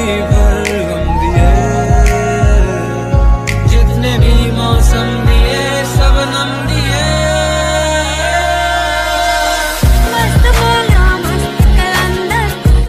give